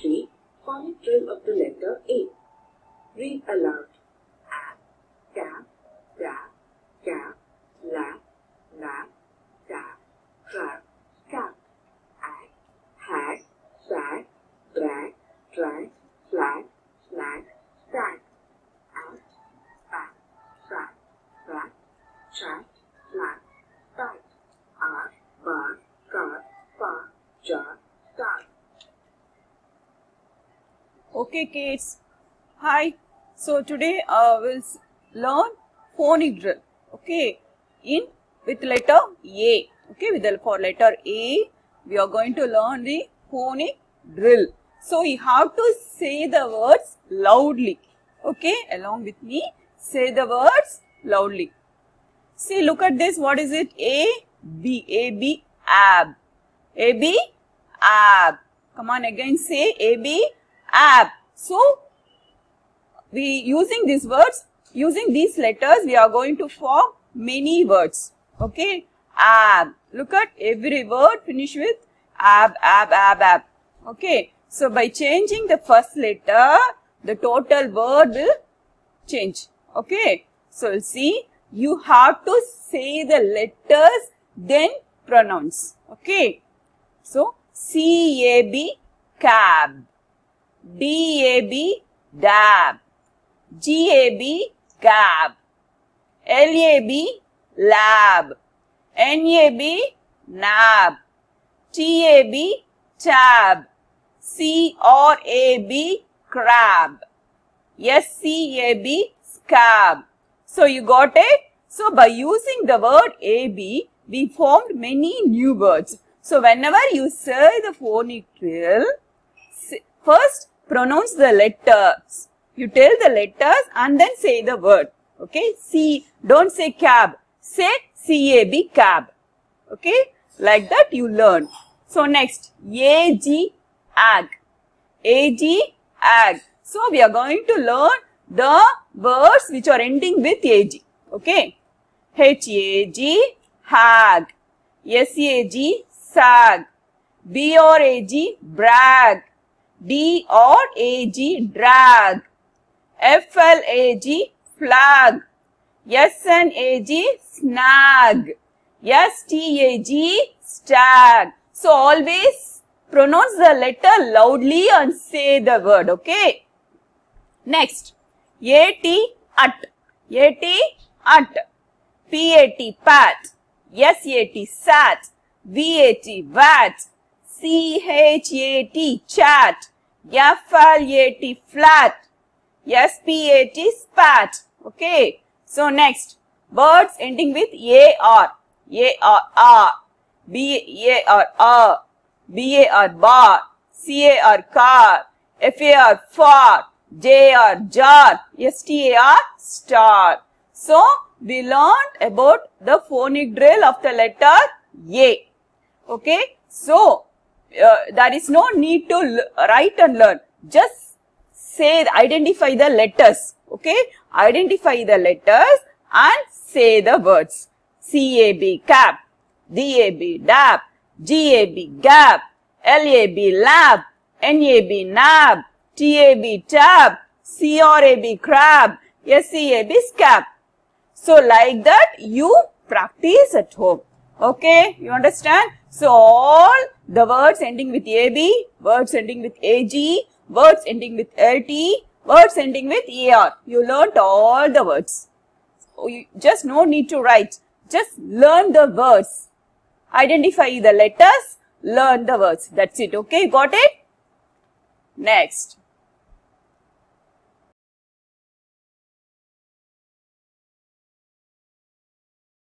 3. Phonic drill of the letter A. Read aloud. A, ca, da, ga, la, la, da, cra, cap. Ag, hag, sag, drag, drag, flag, snag, stag. Ag, back, sag, back, chat, flag, bag. R, bar, car, far, jar, star. Okay kids, hi. So today uh, we'll learn phonic drill. Okay, in with letter A. Okay, with the for letter A, we are going to learn the phonic drill. So you have to say the words loudly. Okay, along with me, say the words loudly. See, look at this. What is it? A, B, A, B, ab. A, B, ab. Come on again, say A, B, ab. So, we using these words, using these letters, we are going to form many words. Okay, ab. Look at every word finish with ab, ab, ab, ab. Okay, so by changing the first letter, the total word will change. Okay. So see, you have to say the letters, then pronounce. Okay. So C-A-B, cab. D-A-B, dab. G-A-B, gab. L-A-B, lab. N-A-B, nab. T-A-B, tab. C-R-A-B, crab. S-C-A-B, scab. So you got it? So by using the word AB, we formed many new words. So whenever you say the phonic drill, first pronounce the letters. You tell the letters and then say the word. Okay? C, don't say cab. Say C-A-B, cab. Okay? Like that you learn. So next, A-G, ag. AG, ag. So we are going to learn the words which are ending with AG. Okay. H-A-G, hag. S-A-G, sag. B-R-A-G, brag. D-R-A-G, drag. F-L-A-G, flag. S-N-A-G, snag. S-T-A-G, stag. So always pronounce the letter loudly and say the word, okay? Next, A-T, at. A-T, at. P-A-T, pat. S-A-T, sat. V-A-T, vat. C-H-A-T, chat. F-L-A-T, flat. S-P-A-T, spat. Okay. So next, words ending with A-R. A-R-R. B-A-R-R. B-A-R, bar. C-A-R, car. F-A-R, far. J-R, jar. S-T-A-R, star. So, we learned about the phonic drill of the letter A. Okay. So, uh, there is no need to write and learn. Just say, identify the letters. Okay. Identify the letters and say the words. C-A-B, cap. D-A-B, dab. G-A-B, gap. L-A-B, lab. N-A-B, nab. T-A-B, tab. C-R-A-B, crab. S-C-A-B, scap. So like that you practice at home. Okay, you understand? So all the words ending with AB, words ending with AG, words ending with LT, words ending with AR. You learnt all the words. Oh, you just no need to write. Just learn the words. Identify the letters, learn the words. That's it. Okay, got it? Next.